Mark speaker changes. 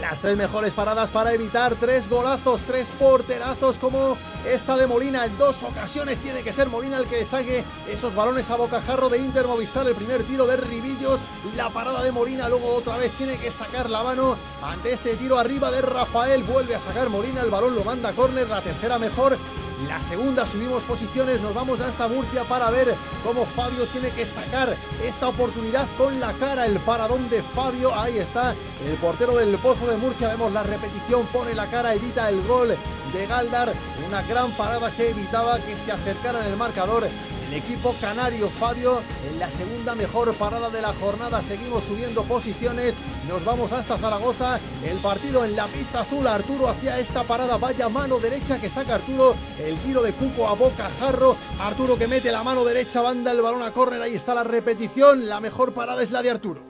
Speaker 1: Las tres mejores paradas para evitar tres golazos, tres porterazos como esta de Molina. En dos ocasiones tiene que ser Molina el que saque esos balones a bocajarro de Inter Movistar. El primer tiro de Ribillos, la parada de Molina, luego otra vez tiene que sacar la mano ante este tiro arriba de Rafael. Vuelve a sacar Molina, el balón lo manda a córner, la tercera mejor la segunda subimos posiciones, nos vamos hasta Murcia para ver cómo Fabio tiene que sacar esta oportunidad con la cara, el paradón de Fabio, ahí está el portero del Pozo de Murcia, vemos la repetición, pone la cara, evita el gol de Galdar, una gran parada que evitaba que se acercara en el marcador el equipo canario Fabio en la segunda mejor parada de la jornada. Seguimos subiendo posiciones. Nos vamos hasta Zaragoza. El partido en la pista azul. Arturo hacia esta parada. Vaya mano derecha que saca Arturo. El tiro de Cuco a boca jarro. Arturo que mete la mano derecha. Banda el balón a córner. Ahí está la repetición. La mejor parada es la de Arturo.